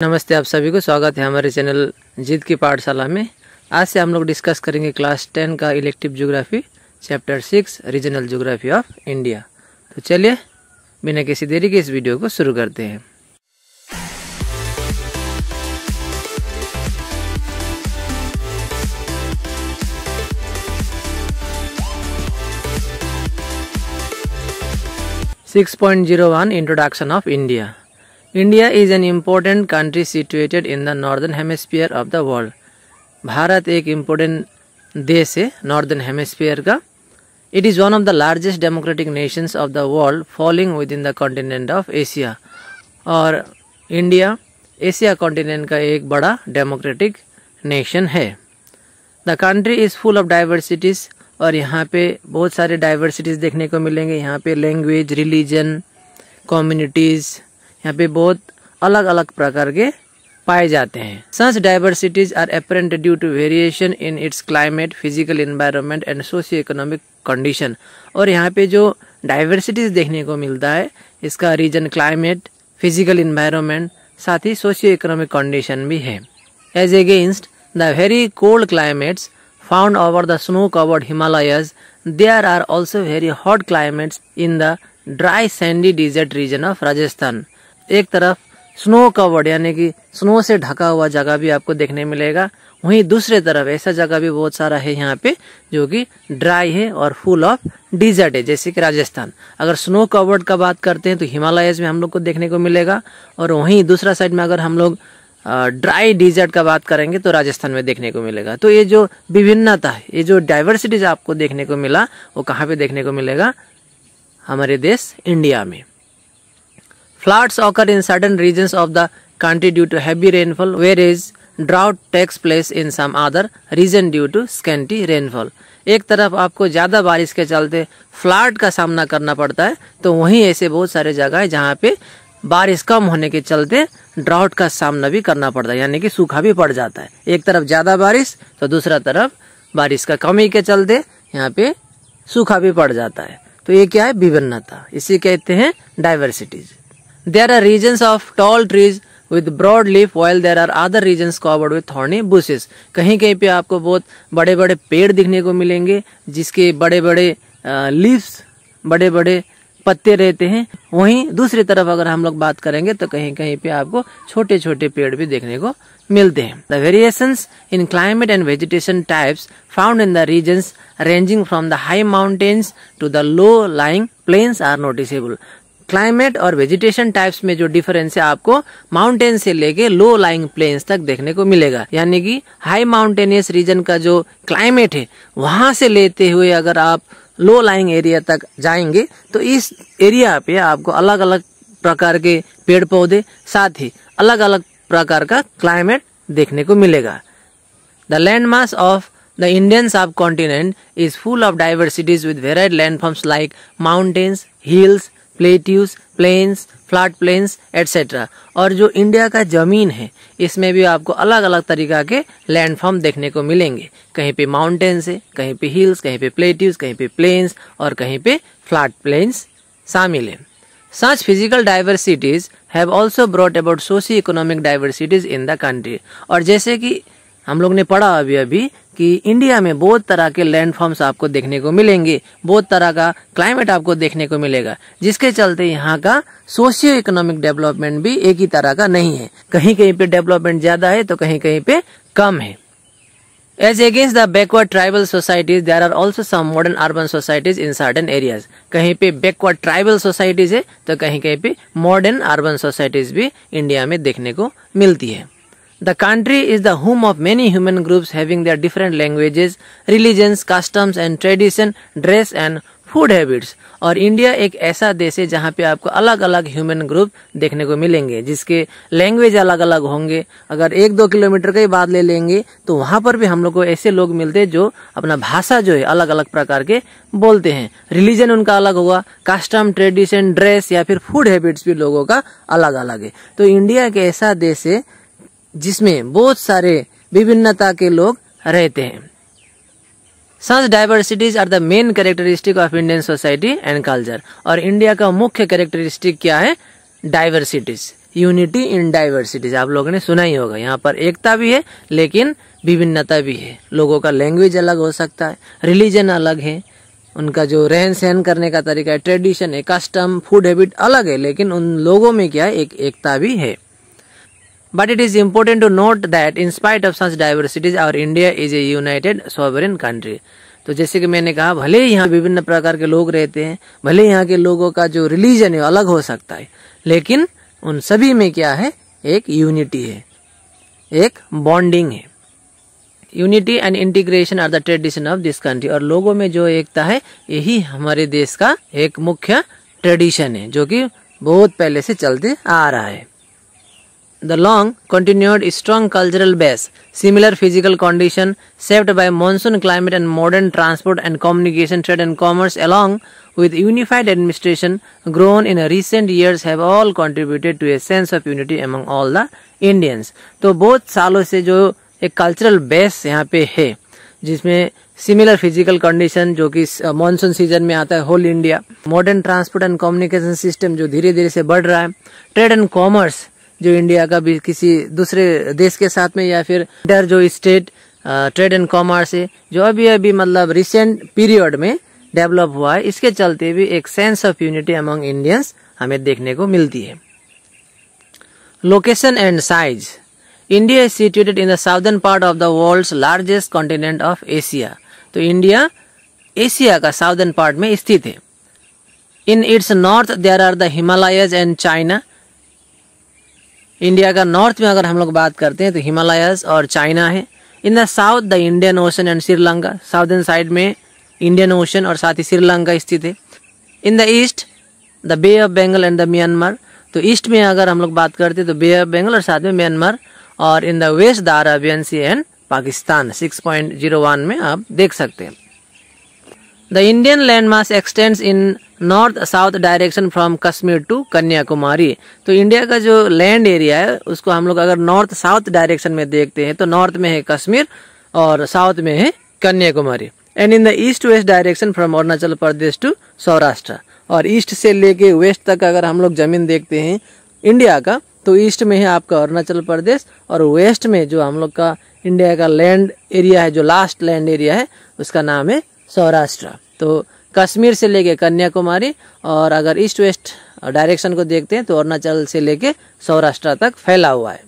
नमस्ते, आप सभी को स्वागत है हमारे चैनल जीत की पाठशाला में। आज से हम लोग डिस्कस करेंगे क्लास टेन का elective geography chapter six regional geography of India तो चलिए, बिना किसी देरी के इस वीडियो को शुरू करते हैं। Six point zero one introduction of India India is an important country situated in the northern hemisphere of the world Bharat एक इम्पोर्टेंट देश है नॉर्दर्न हेमिस्फीयर का। It is one of the largest democratic nations of the world following within the continent of Asia और India Asia continent का एक बड़ा democratic nation है। The country is full of diversities और यहाँ पे बहुत सारे डाइवर्सिटीज़ देखने को मिलेंगे। यहाँ पे लैंग्वेज रिलीजन कम्युनिटीज़ यहाँ पे बहुत अलग अलग प्रकार के पाए जाते हैं। Such diversities are apparent due to variation in its climate physical environment and socio economic condition और यहाँ पे जो डाइवर्सिटीज देखने को मिलता है, इसका रीजन क्लाइमेट फ़िज़िकल इन्वायरमेंट साथ ही सोशियो इकोनॉमिक कंडीशन भी है। As against the very cold climates found over the snow covered Himalayas there are also very hot climates in the dry sandy desert region of Rajasthan एक तरफ़ snow covered, यानी कि snow से ढका हुआ जगह भी आपको देखने मिलेगा। वहीं दूसरे तरफ़ ऐसा जगह भी बहुत सारा है यहाँ पे, जो कि ड्राई है और फुल ऑफ़ डिजर्ट है, जैसे कि राजस्थान। अगर स्नो कवर्ड का बात करते हैं तो हिमालयस में हम लोग को देखने को मिलेगा। और वहीं दूसरा साइड में अगर हम लोग ड्राई डिजर्ट का बात करेंगे तो राजस्थान में देखने को मिलेगा। तो ये जो विभिन्नता है, ये जो डाइवर्सिटीज आपको देखने को मिला, वो कहाँ पे देखने को मिलेगा? हमारे देश इंडिया में। Floods occur in certain regions of the country due to heavy rainfall, whereas drought takes place in some other region due to scanty rainfall. एक तरफ़ आपको ज़्यादा बारिश के चलते फ्लड का सामना करना पड़ता है तो वहीं ऐसे बहुत सारे जगह है जहाँ पे बारिश कम होने के चलते ड्राउट का सामना भी करना पड़ता है यानी कि सूखा भी पड़ जाता है। एक तरफ़ ज़्यादा बारिश तो दूसरा तरफ़ बारिश का कमी के चलते यहाँ पे सूखा भी पड़ जाता है। तो ये क्या है? विभिन्नता। इसे कहते हैं diversities There are regions of tall trees with broad leaf, while there are other regions covered with thorny bushes. कहीं कहीं पे आपको बहुत बड़े बड़े पेड़ दिखने को मिलेंगे, जिसके बड़े बड़े लीव्स बड़े बड़े पत्ते रहते हैं। वहीं दूसरी तरफ़ अगर हम लोग बात करेंगे तो कहीं कहीं पे आपको छोटे छोटे पेड़ भी देखने को मिलते हैं। The variations in climate and vegetation types found in the regions ranging from the high mountains to the low lying plains are noticeable climate और वेजिटेशन टाइप्स में जो डिफरेंस है आपको माउंटेन से लेके लो लाइंग प्लेन्स तक देखने को मिलेगा। यानी कि हाई माउंटेनियस रीजन का जो क्लाइमेट है, वहाँ से लेते हुए अगर आप लो लाइंग एरिया तक जाएँगे तो इस एरिया पे आपको अलग अलग प्रकार के पेड़ पौधे साथ ही अलग अलग प्रकार का क्लाइमेट देखने को मिलेगा। The land mass of the Indian subcontinent is full of diversities with varied land forms like mountains hills plateaus plains flat plains etcetera और जो इंडिया का ज़मीन है, इसमें भी आपको अलग अलग तरीका के लैंडफॉर्म देखने को मिलेंगे। कहीं पे माउंटेन्स है, कहीं पे हिल्स कहीं पे प्लेट्यूज कहीं पे प्लेन्स और कहीं पे फ्लैट प्लेन्स शामिल है। Such physical diversities have also brought about socio-economic diversities in the country. और जैसे कि हम लोग ने पढ़ा अभी अभी कि इंडिया में बहुत तरह के लैंड फॉर्म्स आपको देखने को मिलेंगे, बहुत तरह का क्लाइमेट आपको देखने को मिलेगा, जिसके चलते यहाँ का सोशियो इकोनॉमिक डेवलपमेंट भी एक ही तरह का नहीं है। कहीं कहीं पे डेवलपमेंट ज़्यादा है तो कहीं कहीं पे कम है। As against the backward tribal societies there are also some modern urban societies in certain areas कहीं पे बैकवर्ड ट्राइबल सोसाइटीज है तो कहीं कहीं पे मॉडर्न अर्बन सोसाइटीज भी इंडिया में देखने को मिलती है। The country is the home of many human groups having their different languages, religions, customs and tradition, dress and food habits और इंडिया एक ऐसा देश है जहाँ पे आपको अलग अलग ह्यूमन ग्रुप देखने को मिलेंगे जिसके लैंग्वेज अलग अलग होंगे। अगर एक दो किलोमीटर का ही बात ले लेंगे तो वहाँ पर भी हम लोग को ऐसे लोग मिलते हैं जो अपना भाषा जो है अलग अलग प्रकार के बोलते हैं। रिलीजन उनका अलग होगा कस्टम ट्रेडिशन ड्रेस या फिर फ़ूड हैबिट्स भी लोगों का अलग अलग है। तो इंडिया एक ऐसा देश है जिसमें बहुत सारे विभिन्नता के लोग रहते हैं। Such diversities are the main characteristic of Indian society and culture और इंडिया का मुख्य कैरेक्टरिस्टिक क्या है? डाइवर्सिटीज यूनिटी इन डाइवर्सिटीज आप लोगों ने सुना ही होगा। यहाँ पर एकता भी है, लेकिन विभिन्नता भी है। लोगों का लैंग्वेज अलग हो सकता है। रिलीजन अलग है। उनका जो रहन सहन करने का तरीका है ट्रेडिशन है कस्टम फ़ूड हैबिट अलग है, लेकिन उन लोगों में क्या है? एक एकता भी है। But it is important to note that in spite of such diversities our India is a united sovereign country तो जैसे कि मैंने कहा, भले ही यहाँ विभिन्न प्रकार के लोग रहते हैं, भले ही यहाँ के लोगों का जो रिलीजन है अलग हो सकता है, लेकिन उन सभी में क्या है? एक यूनिटी है, एक बॉन्डिंग है। Unity and integration are the tradition of this country और लोगों में जो एकता है, यही हमारे देश का एक मुख्य ट्रेडिशन है, जो कि बहुत पहले से चलते आ रहा है। The long, continued, strong cultural base, similar physical condition, shaped by monsoon climate and modern transport and communication, trade and commerce, along with unified administration, grown in recent years, have all contributed to a sense of unity among all the Indians. तो बहुत सालों से जो एक cultural base यहाँ पे है जिसमें सिमिलर फ़िज़िकल कंडीशन जो कि मानसून सीज़न में आता है whole India modern transport and communication system जो धीरे धीरे से बढ़ रहा है ट्रेड एंड कॉमर्स जो इंडिया का भी किसी दूसरे देश के साथ में या फिर इंटर जो स्टेट ट्रेड एंड कॉमर्स है, जो अभी अभी मतलब रिसेंट पीरियड में डेवलप हुआ है, इसके चलते भी एक sense of unity among Indians हमें देखने को मिलती है। Location and size India is situated in the southern part of the world largest continent of Asia तो इंडिया एशिया का साउदर्न पार्ट में स्थित है। In its north there are the Himalayas and China India का north में अगर हम लोग बात करते हैं तो हिमालयस और चाइना है। In the south, the Indian Ocean and Sri Lanka. Southern side में इंडियन ओशन और साथ ही श्रीलंका स्थित है। In the east, the Bay of Bengal and the Myanmar. तो ईस्ट में अगर हम लोग बात करते हैं तो बे ऑफ़ बंगाल और साथ में म्यांमार। और in the west, the Arabian Sea and Pakistan. 6.01 में आप देख सकते हैं। Indian land mass extends in north south direction from Kashmir to Kanyakumari तो इंडिया का जो लैंड एरिया है, उसको हम लोग अगर नॉर्थ साउथ डायरेक्शन में देखते हैं तो नॉर्थ में है कश्मीर और साउथ में है Kanyakumari and in the east west direction from Arunachal Pradesh to Saurashtra और ईस्ट से लेके वेस्ट तक अगर हम लोग ज़मीन देखते हैं इंडिया का तो ईस्ट में है आपका अरुणाचल प्रदेश और वेस्ट में जो हम लोग का इंडिया का लैंड एरिया है, जो लास्ट लैंड एरिया है, उसका नाम है सौराष्ट्र। तो कश्मीर से लेके कन्याकुमारी और अगर ईस्ट वेस्ट डायरेक्शन को देखते हैं तो अरुणाचल से लेके सौराष्ट्र तक फैला हुआ है।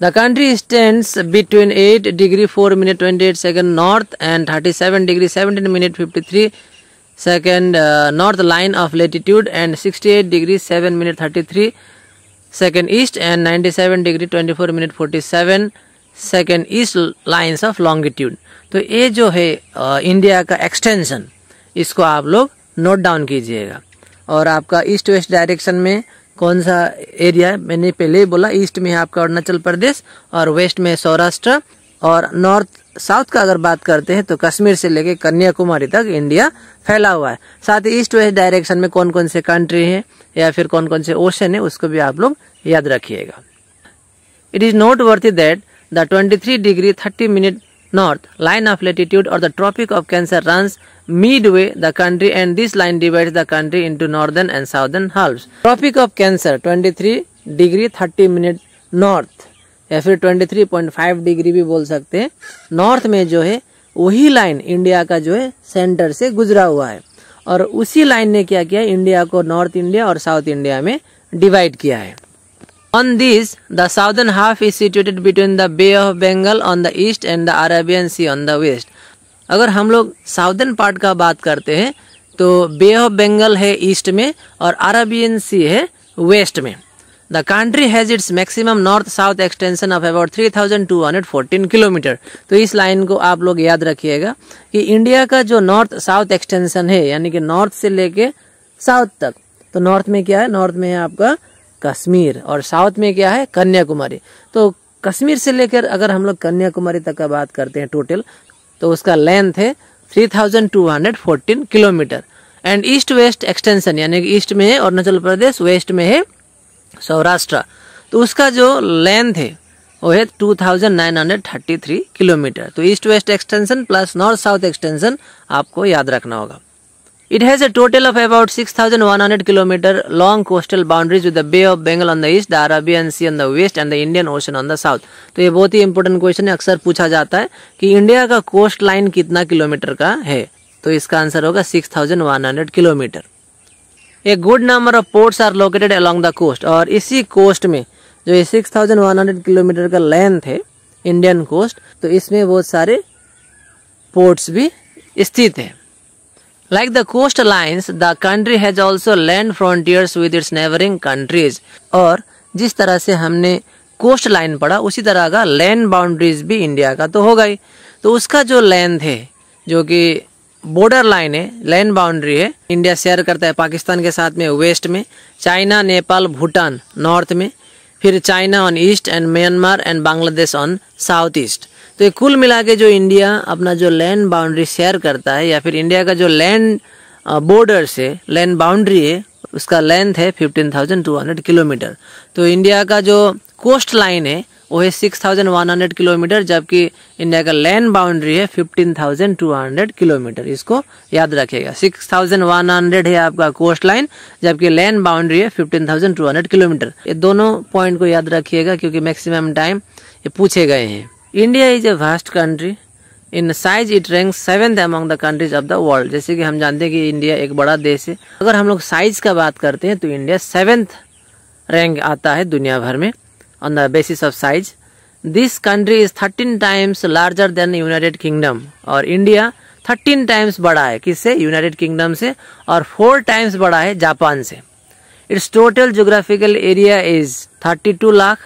The country stands between 8 degree 4 minute 28 second north and 37 degree 17 minute 53 second north line of latitude and 68 degree 7 minute 33 second east and 97 degree 24 minute 47 second east lines of longitude तो ये जो है आ, इंडिया का एक्सटेंशन इसको आप लोग note down कीजिएगा। और आपका ईस्ट वेस्ट डायरेक्शन में कौन सा एरिया मैंने पहले ही बोला ईस्ट में है आपका अरुणाचल प्रदेश और वेस्ट में सौराष्ट्र। और नॉर्थ साउथ का अगर बात करते हैं तो कश्मीर से लेके कन्याकुमारी तक इंडिया फैला हुआ है। साथ ही ईस्ट वेस्ट डायरेक्शन में कौन कौन से कंट्री हैं या फिर कौन कौन से ओशन है उसको भी आप लोग याद रखिएगा। It is noteworthy that the 23 degree 30 minute north line of latitude or the tropic of cancer runs midway the country and this line divides the country into northern and southern halves tropic of cancer 23 degree 30 minute north या फिर 23.5 degree भी बोल सकते हैं north में जो है वही लाइन इंडिया का जो है सेंटर से गुजरा हुआ है और उसी लाइन ने क्या किया इंडिया को नॉर्थ इंडिया और साउथ इंडिया में डिवाइड किया है On this, the southern half is situated between the Bay of Bengal on the east and the Arabian Sea on the west. अगर हम लोग साउदर्न पार्ट का बात करते हैं तो बे ऑफ़ बंगाल है ईस्ट में और अरेबियन सी है वेस्ट में. The country has its maximum north south extension of about 3214 kilometre तो इस लाइन को आप लोग याद रखिएगा कि इंडिया का जो नॉर्थ साउथ एक्सटेंशन है यानी कि नॉर्थ से लेके साउथ तक तो नॉर्थ में क्या है? नॉर्थ में है आपका कश्मीर और साउथ में क्या है? कन्याकुमारी। तो कश्मीर से लेकर अगर हम लोग कन्याकुमारी तक का बात करते हैं टोटल तो उसका लेंथ है 3214 kilometre. And east west extension यानी कि ईस्ट में है अरुणाचल प्रदेश वेस्ट में है सौराष्ट्र। तो उसका जो लेंथ है, वो है 2933 किलोमीटर। तो east west extension plus north south extension आपको याद रखना होगा। It has a total of about 6,100 km long coastal boundaries with the Bay of Bengal on the east, the Arabian Sea on the west and the Indian Ocean on the south. तो ये बहुत ही important question है अक्सर पूछा जाता है कि India का कोस्ट लाइन कितना किलोमीटर का है? तो इसका आंसर होगा 6,100 kilometre a good number of ports are located along the coast और इसी कोस्ट में जो ये 6,100 किलोमीटर का लेंथ है इंडियन कोस्ट तो इसमें बहुत सारे पोर्ट्स भी स्थित है। Like the coastlines, the country has also land frontiers with its neighboring countries. और जिस तरह से हमने कोस्ट लाइन पढ़ा उसी तरह का लैंड बाउंड्रीज भी इंडिया का तो ही तो उसका जो लेंथ है जो कि बॉर्डर लाइन है लैंड बाउंड्री है इंडिया शेयर करता है पाकिस्तान के साथ में वेस्ट में चाइना नेपाल भूटान नॉर्थ में फिर China on east and Myanmar and Bangladesh on south east तो ये कुल मिला के जो इंडिया अपना जो लैंड बाउंड्री शेयर करता है या फिर इंडिया का जो लैंड बॉर्डर से लैंड बाउंड्री है उसका लेंथ है 15,200 किलोमीटर तो इंडिया का जो कोस्ट लाइन है वो है 6,100 किलोमीटर जबकि इंडिया का लैंड बाउंड्री है 15,200 किलोमीटर इसको याद रखिएगा। 6,100 है आपका कोस्ट लाइन जबकि लैंड बाउंड्री है 15,200 किलोमीटर ये दोनों पॉइंट को याद रखिएगा क्योंकि मैक्सिमम टाइम ये पूछे गए हैं। India is a vast country in size it rank seventh among the countries of the world जैसे कि हम जानते हैं कि इंडिया एक बड़ा देश है। अगर हम लोग साइज़ का बात करते हैं तो इंडिया सेवेंथ रैंक आता है दुनिया भर में on the basis of size this country is thirteen times larger than United Kingdom और इंडिया थर्टीन टाइम्स बड़ा है। किससे? यूनाइटेड किंगडम से और फोर टाइम्स बड़ा है जापान से। Its total geographical area is thirty two lakh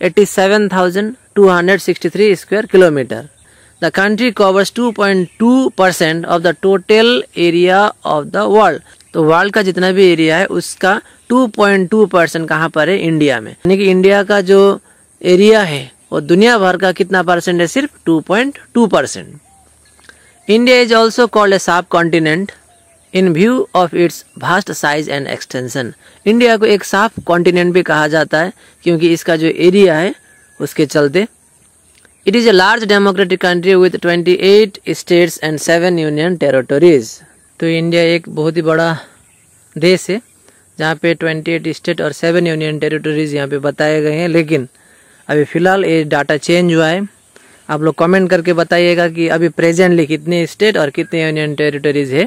eighty seven thousand 263 square kilometer. The country covers 2.2 percent of the total area of the world. तो world का जितना भी एरिया है, उसका 2.2 परसेंट कहाँ पर है? इंडिया में। यानी कि इंडिया का जो एरिया है, वो दुनिया भर का कितना परसेंट है? सिर्फ़ 2.2 percent India is also called a subcontinent in view of its vast size and extension India को एक साफ़ कॉन्टिनेंट भी कहा जाता है, क्योंकि इसका जो एरिया है उसके चलते it is a large democratic country with 28 states and seven union territories तो इंडिया एक बहुत ही बड़ा देश है, जहाँ पे 28 स्टेट और सेवन यूनियन टेरिटोरीज यहाँ पे बताए गए हैं। लेकिन अभी फ़िलहाल ये डाटा चेंज हुआ है। आप लोग कमेंट करके बताइएगा कि अभी प्रेजेंटली कितने स्टेट और कितने यूनियन टेरिटोरीज है।